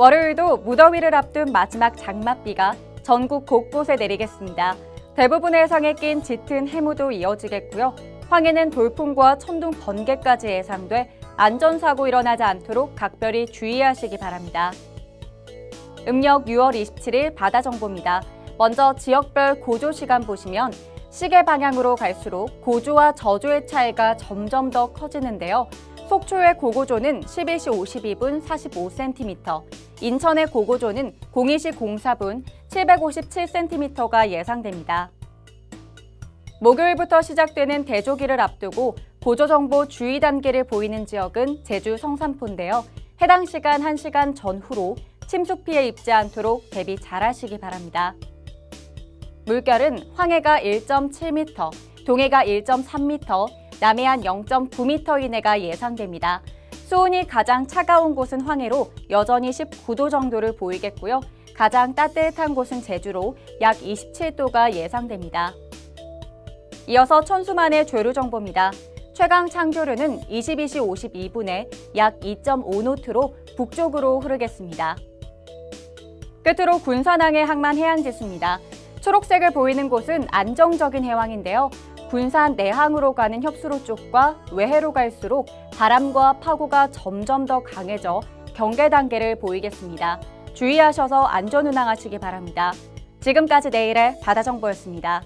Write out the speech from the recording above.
월요일도 무더위를 앞둔 마지막 장맛비가 전국 곳곳에 내리겠습니다. 대부분의 해상에 낀 짙은 해무도 이어지겠고요. 황해는 돌풍과 천둥 번개까지 예상돼 안전사고 일어나지 않도록 각별히 주의하시기 바랍니다. 음력 6월 27일 바다 정보입니다. 먼저 지역별 고조 시간 보시면 시계 방향으로 갈수록 고조와 저조의 차이가 점점 더 커지는데요. 속초의 고고조는 12시 52분 45cm, 인천의 고고조는 02시 04분 757cm가 예상됩니다. 목요일부터 시작되는 대조기를 앞두고 고조정보 주의 단계를 보이는 지역은 제주 성산포인데요. 해당 시간 1시간 전후로 침수 피해 입지 않도록 대비 잘 하시기 바랍니다. 물결은 황해가 1.7m, 동해가 1.3m, 남해안 0.9m 이내가 예상됩니다. 수온이 가장 차가운 곳은 황해로 여전히 19도 정도를 보이겠고요. 가장 따뜻한 곳은 제주로 약 27도가 예상됩니다. 이어서 천수만의 죄루 정보입니다. 최강 창조류는 22시 52분에 약 2.5노트로 북쪽으로 흐르겠습니다. 끝으로 군산항의 항만 해안지수입니다. 초록색을 보이는 곳은 안정적인 해왕인데요. 군산 내항으로 가는 협수로 쪽과 외해로 갈수록 바람과 파고가 점점 더 강해져 경계 단계를 보이겠습니다. 주의하셔서 안전 운항하시기 바랍니다. 지금까지 내일의 바다정보였습니다.